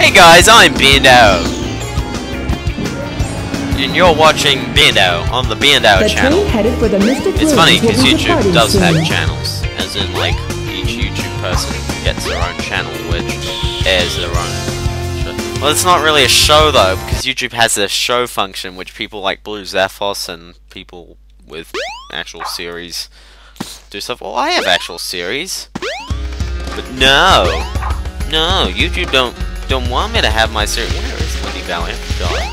Hey guys, I'm Biendeo. And you're watching Biendeo on the Biendeo The channel. train headed for the Mystic It's funny because YouTube does soon. have channels, as in like each YouTube person gets their own channel which airs their own. Well, it's not really a show though because YouTube has a show function which people like BlueXephos and people with actual series do stuff. Well, I have actual series, but no, no, YouTube don't don't want me to have my series. Where is Windy Valley? I.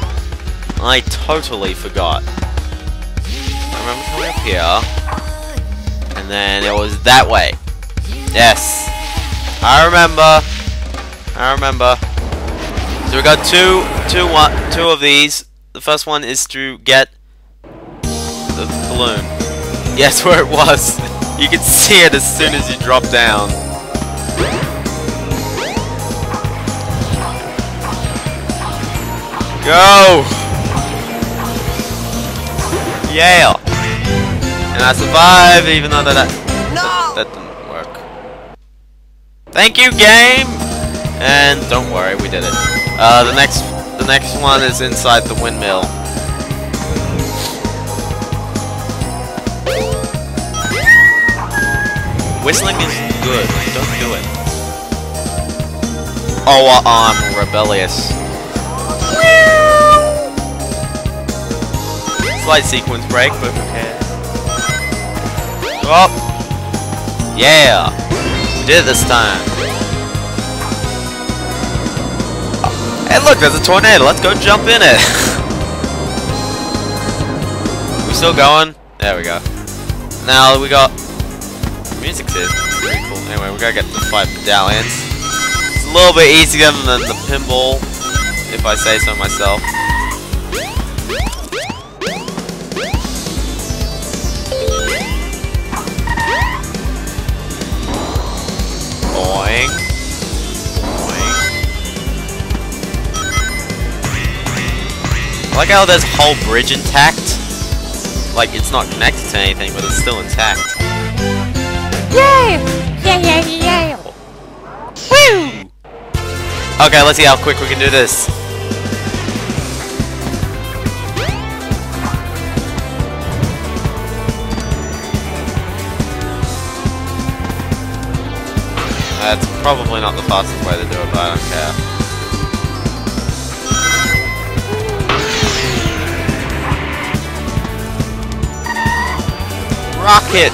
I totally forgot. I remember coming up here, and then it was that way. Yes, I remember. I remember. So we got two, two, one, two of these. The first one is to get the balloon. Yes, where it was. You can see it as soon as you drop down. Go! Yeah! And I survived even though that that, that didn't work. Thank you, game! And don't worry, we did it. Uh, the next the next one is inside the windmill. Whistling is good. Don't do it. Oh, uh, I'm rebellious. Slight sequence break, but who cares? Oh! Yeah! We did it this time. Hey look, there's a tornado. Let's go jump in it. we still going? There we go. Now we got music's here. Pretty cool. Anyway, we gotta get the five medallions. It's a little bit easier than the pinball, if I say so myself. Like how there's a whole bridge intact. Like, it's not connected to anything, but it's still intact. Yay! Yeah, yeah, yeah! Woo! Okay, let's see how quick we can do this. That's probably not the fastest way to do it, but I don't care. Rocket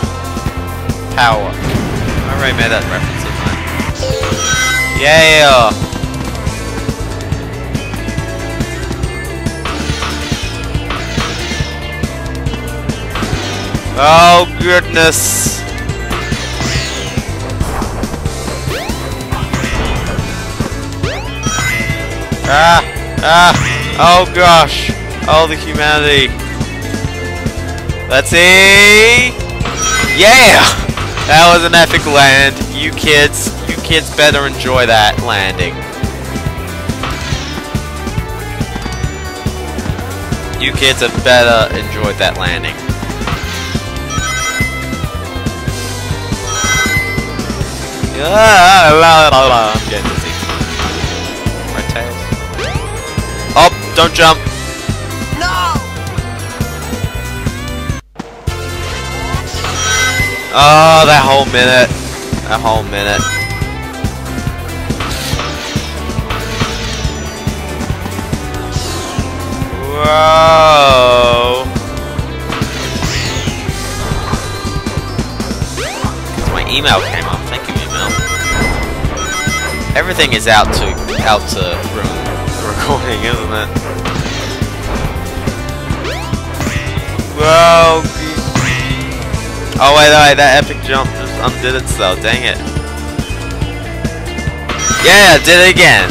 power. I already made that reference, didn't I? Yeah! Oh goodness! Ah! Ah! Oh gosh! Oh the humanity! Let's see! Yeah! That was an epic land. You kids, you kids better enjoy that landing. You kids have better enjoyed that landing. La, la, la, I'm getting dizzy. Right. Oh, don't jump. Oh, that whole minute. That whole minute. Whoa. My email came up. Thank you, email. Everything is out to out to ruin recording, isn't it? Whoa. Oh wait, wait, that epic jump just undid itself. Dang it. Yeah, I did it again.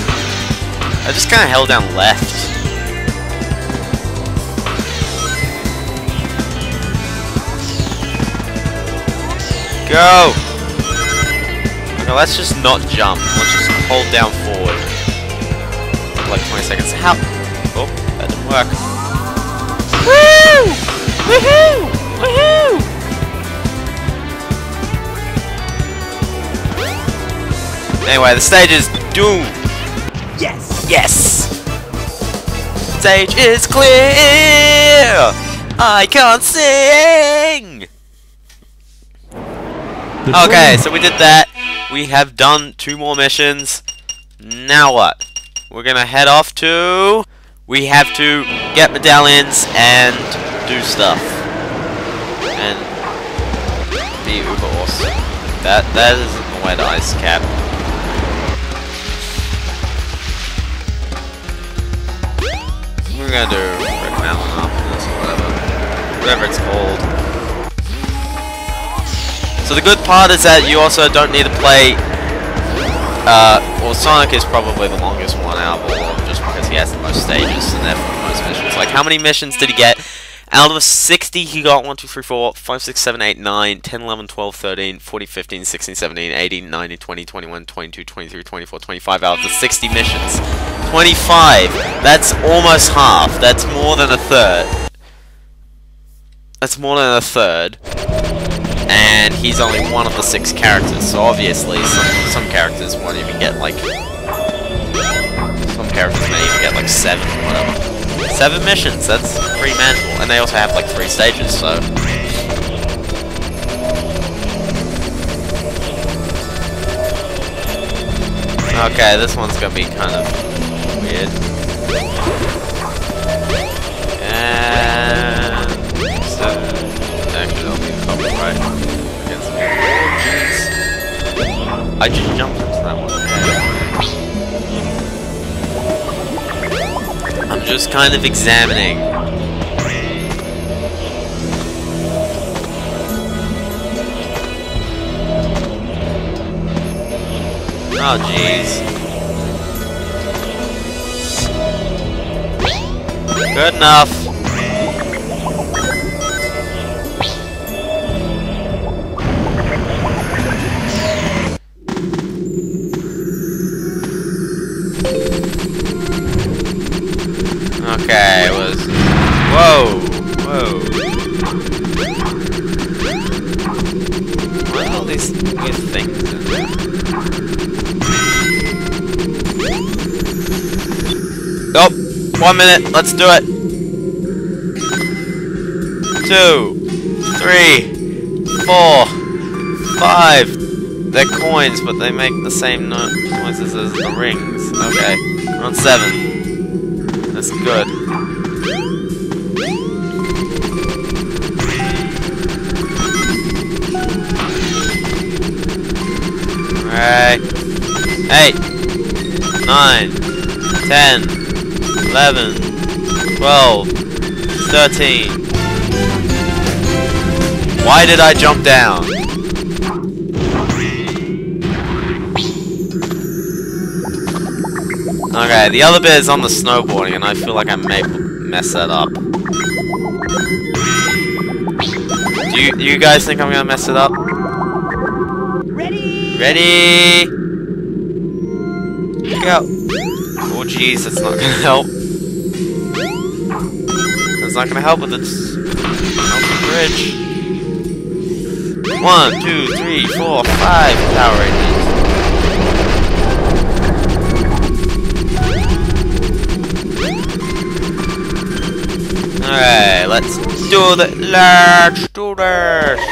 I just kind of held down left. Go! Okay, let's just not jump. Let's just hold down forward. For like 20 seconds. How? Oh, that didn't work. Woo! Woohoo! Woohoo! Anyway, the stage is doomed. Yes! Yes! Stage is clear! I can't sing! The Okay, so we did that. We have done two more missions. Now what? We're gonna head off to... We have to get medallions and do stuff. And be uber awesome. That, that isn't the way to ice cap. Gonna do or whatever. Whatever it's called. So the good part is that you also don't need to play. Uh, well, Sonic is probably the longest one out of all just because he has the most stages and therefore the most missions. Like, how many missions did he get? Out of the 60, he got 1, 2, 3, 4, 5, 6, 7, 8, 9, 10, 11, 12, 13, 14, 15, 16, 17, 18, 19, 20, 21, 22, 23, 24, 25 out of the 60 missions. 25! That's almost half. That's more than a third. That's more than a third and he's only one of the six characters, so obviously some some characters won't even get like some characters may even get like seven or whatever. Seven missions, that's pretty manageable. And they also have like three stages, so Okay, this one's gonna be kind of weird. And actually that'll be. Oh. I just jumped just kind of examining. Oh jeez. Good enough. One minute, let's do it! Two, three, four, five. They're coins, but they make the same no noises as the rings. Okay, we're on seven. That's good. Alright. Eight. Nine. Ten. Eleven. Twelve. Thirteen. Why did I jump down? Okay, the other bit is on the snowboarding, and I feel like I may mess that up. Do you, do you guys think I'm gonna mess it up? Ready? Ready? Go! Oh jeez, that's not gonna help. That's not gonna help with mountain bridge. One, two, three, four, five Power Rangers. Alright, let's do the let's do this.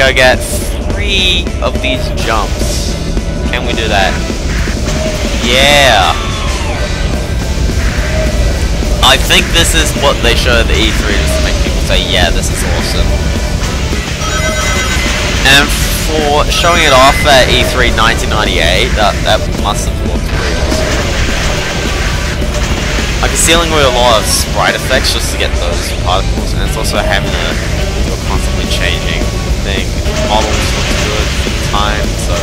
Anyway, get three of these jumps. Can we do that? Yeah. I think this is what they show at the E3 just to make people say, yeah, this is awesome. And for showing it off at E E3 1998, that, that must have looked pretty awesome. Like it's dealing with a lot of sprite effects just to get those particles, and it's also having a, constantly constantly changing thing. Models look good for the time, so...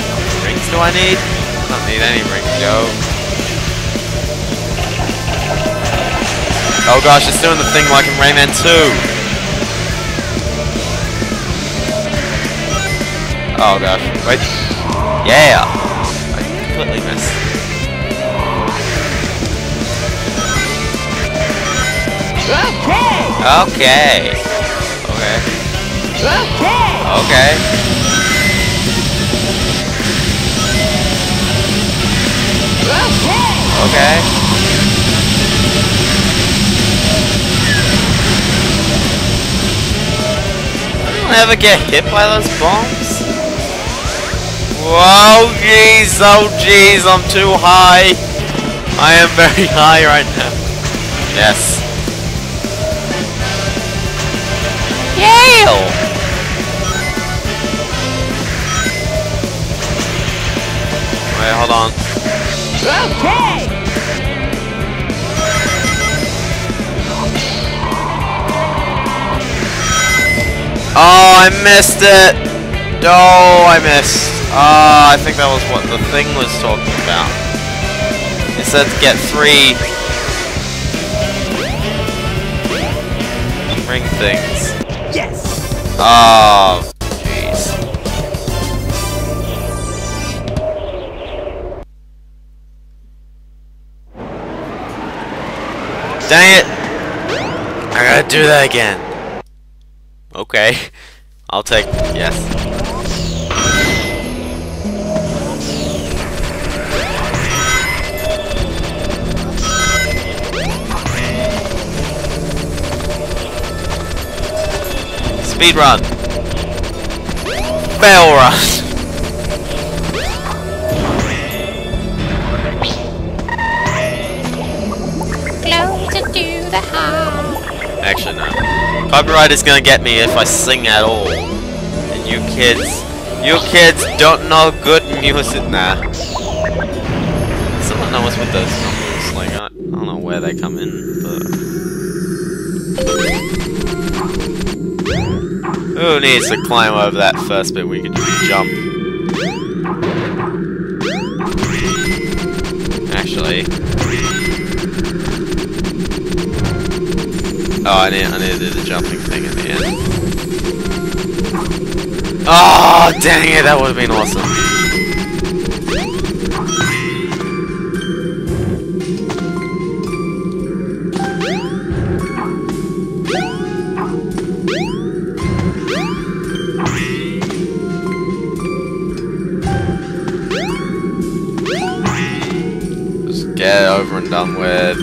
How many rings do I need? I don't need any rings, yo. Oh gosh, it's doing the thing like in Rayman 2! Oh gosh, wait. Yeah! I completely missed. Okay. Okay. Okay. Okay. Okay. Okay. I don't ever get hit by those bombs. Whoa, jeez, oh jeez, I'm too high. I am very high right now. Yes. Yale! Wait, hold on. Okay. Oh, I missed it! Oh, I missed. Oh, I think that was what the thing was talking about. It said to get three ring things. Yes. Oh, jeez. Dang it! I gotta do that again. Okay. I'll take yes. Speed run. Fail run. Closer to the heart. Actually, no. Copyright is gonna get me if I sing at all. And you kids, you kids don't know good music now. Someone knows what those numbers like. I, I don't know where they come in, but who needs to climb over that first bit? We could just jump. Actually. Oh, I need, I need to do the jumping thing at the end. Oh, dang it, that would have been awesome. Done with.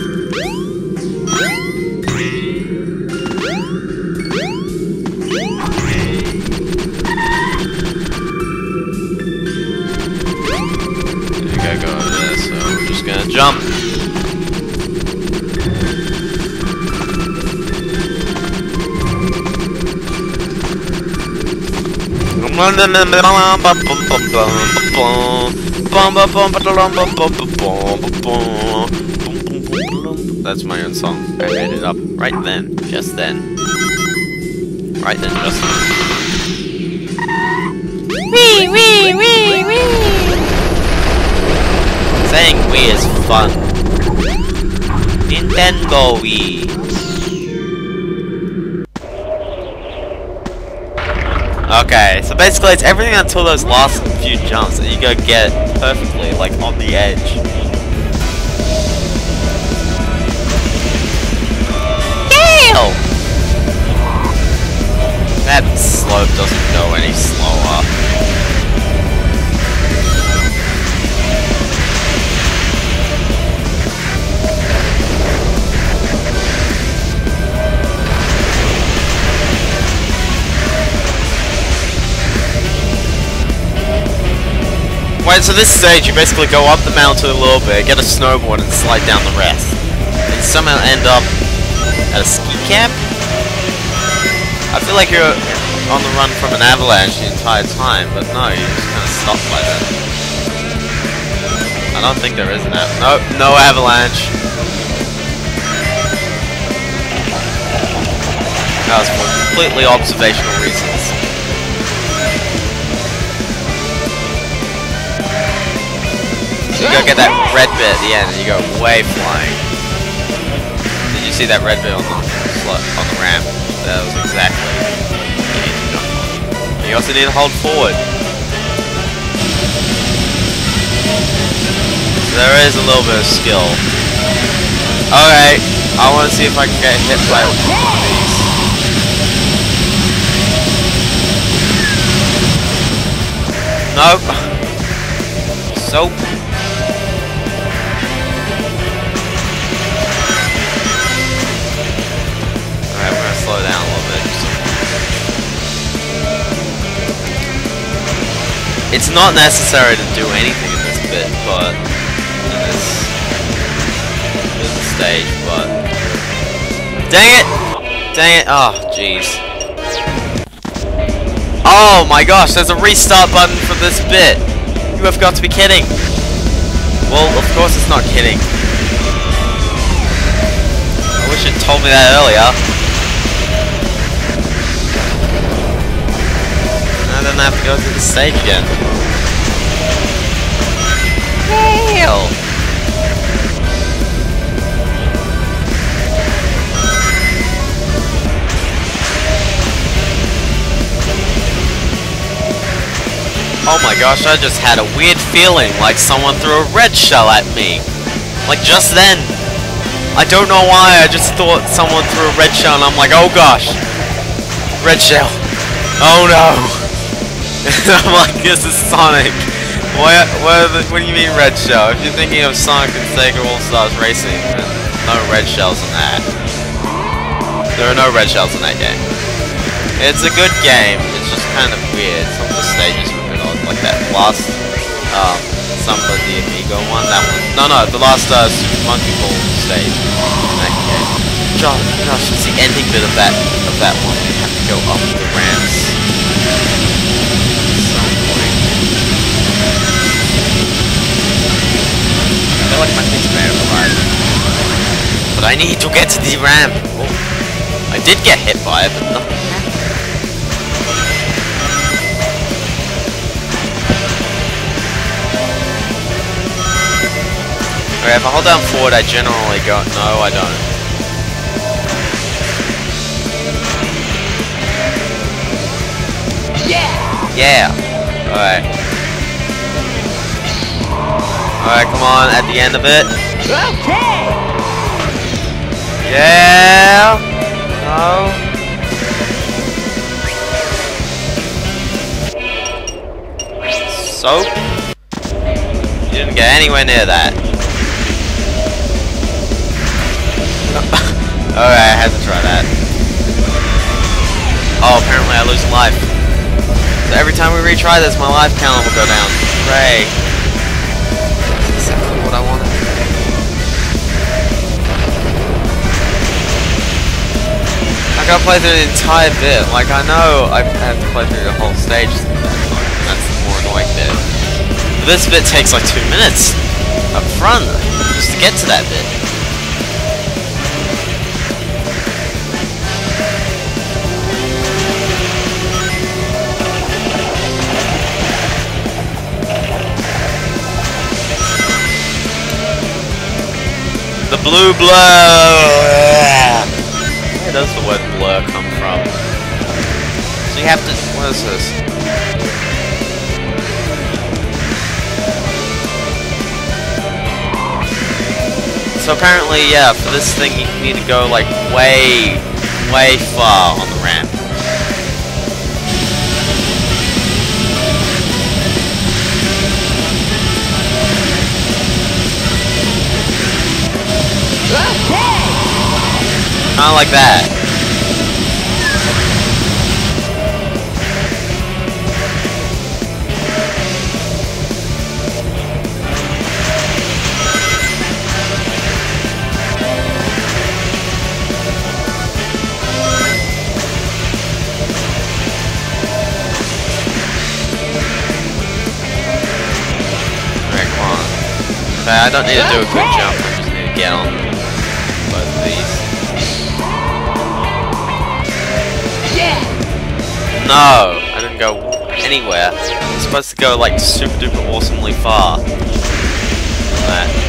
You gotta go over there, so we're just gonna jump. That's my own song. I made it up right then, just then. Right then, just then. Wee wee wee wee. Saying Wii is fun. Nintendo Wii. Okay, so basically it's everything until those last few jumps that you go get perfectly, like on the edge. Gale! That slope doesn't go any slower. Wait, so this stage you basically go up the mountain a little bit, get a snowboard and slide down the rest. And somehow end up at a ski feel like you're on the run from an avalanche the entire time, but no, you just kind of stop by then. I don't think there is an avalanche. Nope, no avalanche. That was for completely observational reasons. You go get that red bit at the end and you go way flying. Did you see that red bit on the on the ramp? That was exactly you. You also need to hold forward. So there is a little bit of skill. Alright, I want to see if I can get hit by one of these. Nope. Soap. It's not necessary to do anything in this bit, but in this, this stage, but dang it, dang it, oh jeez. Oh my gosh, there's a restart button for this bit. You have got to be kidding. Well, of course it's not kidding. I wish you'd told me that earlier. I don't have to go through the stage again. Fail! Oh my gosh, I just had a weird feeling like someone threw a red shell at me. Like just then. I don't know why, I just thought someone threw a red shell and I'm like, oh gosh. Red shell. Oh no. I'm like, this is Sonic. What, what, the, what do you mean red shell? If you're thinking of Sonic and Sega All-Stars Racing, then no red shells in that. There are no red shells in that game. It's a good game, it's just kind of weird. Some of the stages bit odd, like that last, um, some of the Amigo one, that one. No, no, the last, uh, Super Monkey Ball stage in that game. Gosh, gosh, it's the ending bit of that, of that one. You have to go up the ramps. I feel like my thing's better right. But I need to get to the ramp. Oh. I did get hit by it, but nothing happened. Okay, if I hold down forward, I generally go. No, I don't. Yeah! Yeah. Alright. Alright, come on, at the end of it. Okay! Yeah. No. Soap. You didn't get anywhere near that. Alright, I had to try that. Oh, apparently I lose a life. So every time we retry this, my life count will go down. Hooray. What I wanted. I gotta play through the entire bit. Like, I know I have to play through the whole stage. That's the more annoying bit. This bit takes like two minutes up front just to get to that bit. The blue blur. Where does the word blur come from? So you have to. What is this? So apparently, yeah, for this thing you need to go like way, way far on the ramp. Kind of like that. Come on. I don't need to do a quick jump, I just need to get on No, I didn't go anywhere. I'm supposed to go like super duper awesomely far. That.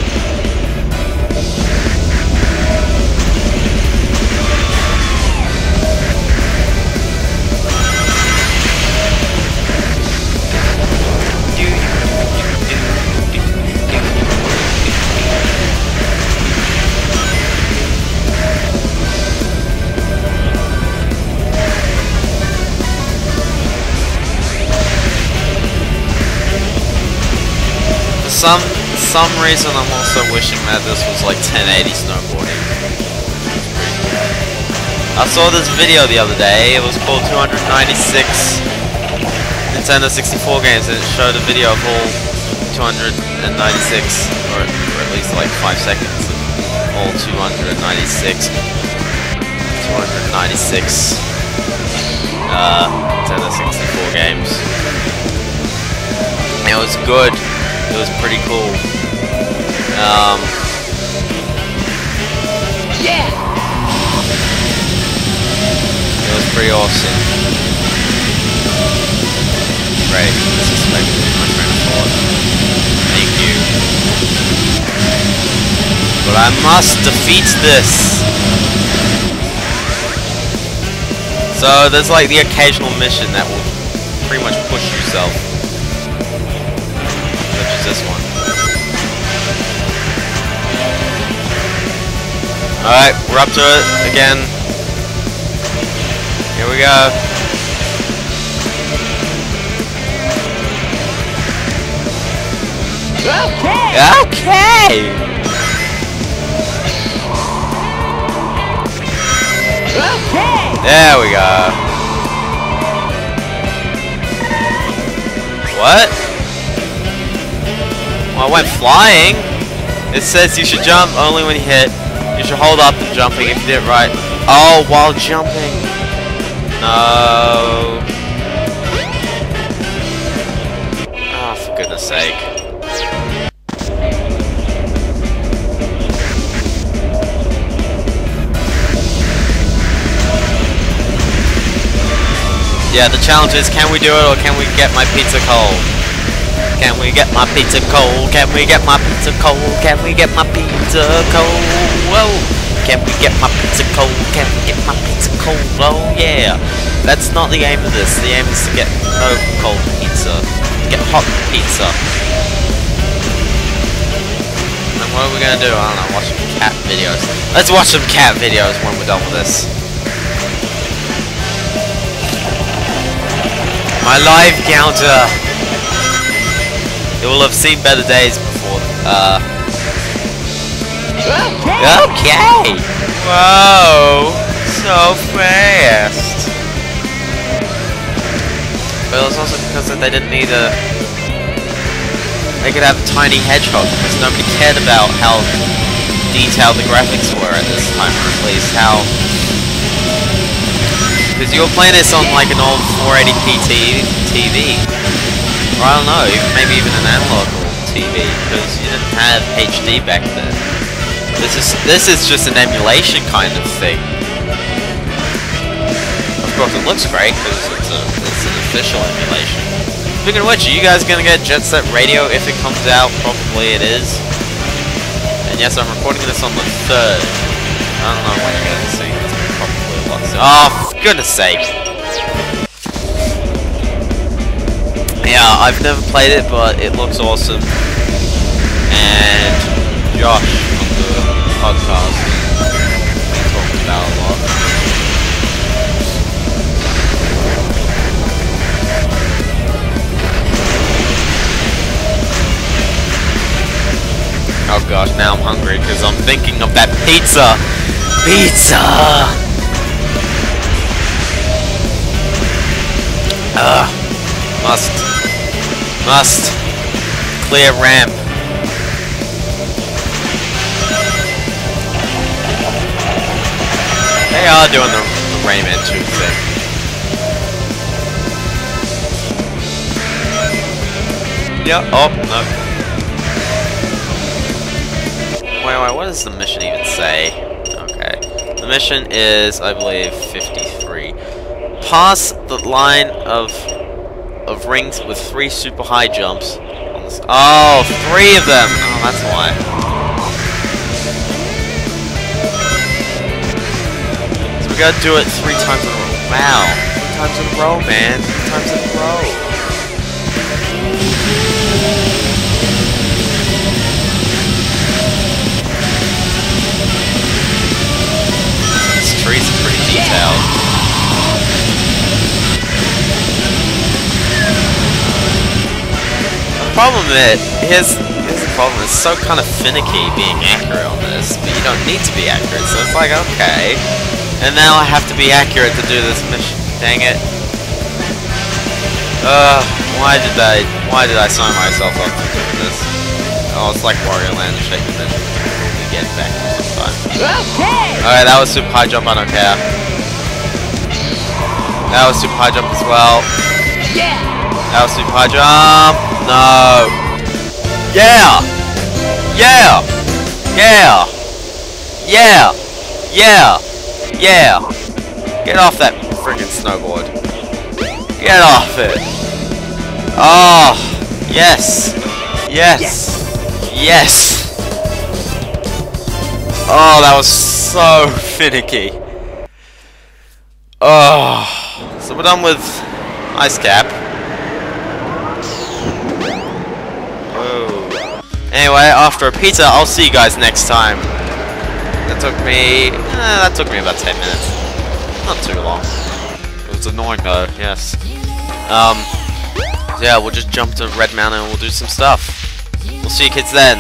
Some some reason, I'm also wishing that this was like 1080 snowboarding. I saw this video the other day. It was called 296 Nintendo 64 games, and it showed a video of all 296, or, or at least like five seconds of all 296, 296 uh, Nintendo 64 games. It was good. It was pretty cool. Um, Yeah! it was pretty awesome. Great. This is my my train of thought. Thank you. But I must defeat this. So there's like the occasional mission that will pretty much push yourself. This one. Alright, we're up to it again. Here we go. Okay! Okay! Okay! There we go. What? Well, I went flying. It says you should jump only when you hit. You should hold up and jumping if you did it right. Oh, while jumping. No. Oh, for goodness sake. Yeah, the challenge is can we do it or can we get my pizza cold? Can we get my pizza cold? Can we get my pizza cold? Can we get my pizza cold? Whoa! Can we get my pizza cold? Can we get my pizza cold? Oh yeah! That's not the aim of this. The aim is to get no cold pizza. Get hot pizza. And what are we gonna do? I don't know, watch some cat videos. Let's watch some cat videos when we're done with this. My live counter. It will have seen better days before. Uh. Okay! Whoa. So fast. But it was also because that they didn't need a. They could have a tiny hedgehog because nobody cared about how detailed the graphics were at this time, or at least how because you were playing this on like an old 480p TV. Or I don't know, maybe even an analog or TV, because you didn't have HD back then. This is this is just an emulation kind of thing. Of course, it looks great because it's it's an official emulation. Speaking of which, are you guys gonna get Jet Set Radio if it comes out? Probably it is. And yes, I'm recording this on the third. I don't know when you're gonna see. Probably a lot soon. Oh, for goodness sake! Yeah, I've never played it, but it looks awesome. And Josh on the podcast talked about a lot. Oh gosh, now I'm hungry because I'm thinking of that pizza! Pizza! Ugh. Must. Must. Clear ramp. They are doing the, the Rayman 2 thing. Yeah, oh, no. Wait, wait, what does the mission even say? Okay. The mission is, I believe, 53. Pass the line of of rings with three super high jumps. Oh, three of them! Oh, that's why. So we gotta do it three times in a row. Wow. Three times in a row, man. Three times in a row. Problem is, here's, here's problem. It's so kind of finicky being accurate on this, but you don't need to be accurate, so it's like, okay. And now I have to be accurate to do this mission. Dang it. Ugh, why did I, why did I sign myself up to do this? Oh, it's like Wario Land shit, then we get back sometime. Okay. Alright, that was super high jump, I don't care. That was super high jump as well. Yeah. That was super high jump. No. Yeah. Yeah. Yeah. Yeah. Yeah. Yeah. Get off that friggin' snowboard. Get off it. Oh. Yes. Yes. Yes. Oh, that was so finicky. Oh. So we're done with Ice Cap. Oh. Anyway, after a pizza, I'll see you guys next time. That took me... Eh, that took me about 10 minutes. Not too long. It was annoying though, yes. Um, yeah, we'll just jump to Red Mountain and we'll do some stuff. We'll see you kids then.